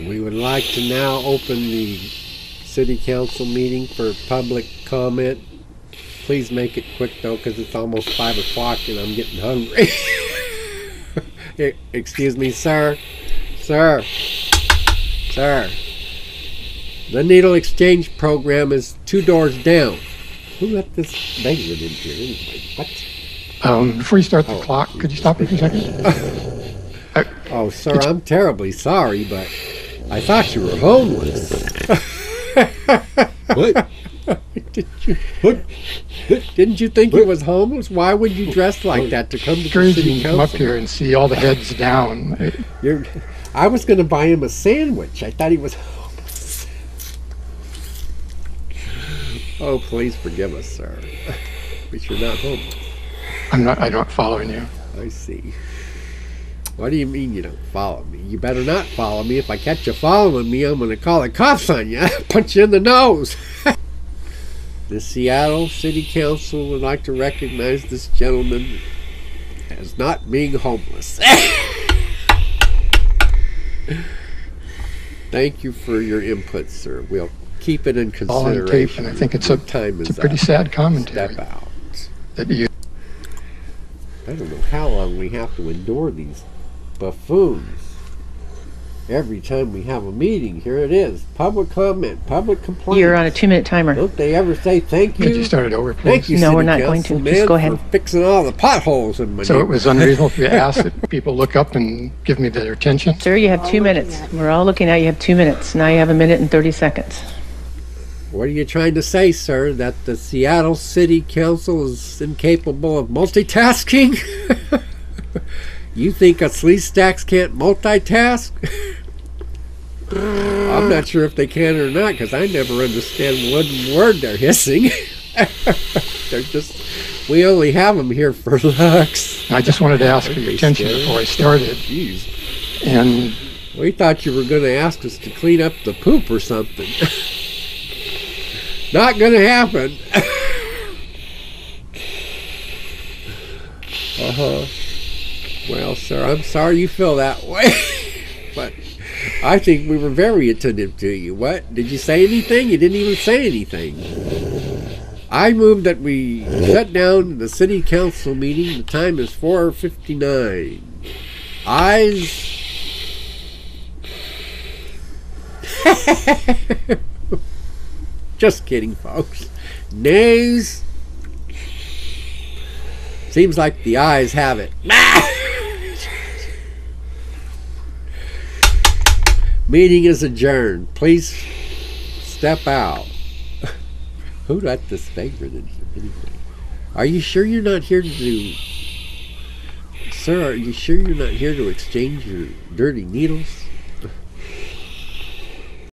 We would like to now open the city council meeting for public comment. Please make it quick though, because it's almost five o'clock and I'm getting hungry. Excuse me, sir. Sir. Sir. The needle exchange program is two doors down. Who let this vagrant in here anyway? What? Um, before you start the Oh. clock, could you stop me for a second? Oh, sir, I'm terribly sorry, but I thought you were homeless. What? Did you? What? Didn't you think you was homeless? Why would you dress like that to come to the city you to come up here and see all the heads down. You're, I was going to buy him a sandwich. I thought he was homeless. Oh, please forgive us, sir. But you're not homeless. I'm not. I'm not following you. I see. What do you mean you don't follow me? You better not follow me. If I catch you following me, I'm going to call the cops on you. Punch you in the nose. the Seattle City Council would like to recognize this gentleman as not being homeless. Thank you for your input, sir. We'll keep it in All on consideration. tape, and I think it's a, time it's a pretty up. sad commentary Step out. that you. I don't know how long we have to endure these buffoons. Every time we have a meeting, here it is. Public comment, public complaint. You're on a two-minute timer. Don't they ever say thank you? Could you start it over, please? Thank you, No, City we're not going to. Councilman, Just go ahead. For fixing all the potholes in my So it was unreasonable for you to ask that people look up and give me their attention. Sir, you have two minutes. We're all looking at you. You have two minutes. Now you have a minute and 30 seconds. What are you trying to say, sir? That the Seattle City Council is incapable of multitasking? you think a SleezTax can't multitask? I'm not sure if they can or not because I never understand one word they're hissing. they're just, we only have them here for looks. I just wanted to ask for your attention scary. before I started. Jeez. And We thought you were going to ask us to clean up the poop or something. Not going to happen. uh huh. Well, sir, I'm sorry you feel that way. but I think we were very attentive to you. What? Did you say anything? You didn't even say anything. I move that we shut down the city council meeting. The time is 4:59. Ayes Just kidding, folks. Nays. Seems like the ayes have it. Meeting is adjourned. Please step out. Who let this vagrant in anyway? Are you sure you're not here to do. Sir, are you sure you're not here to exchange your dirty needles?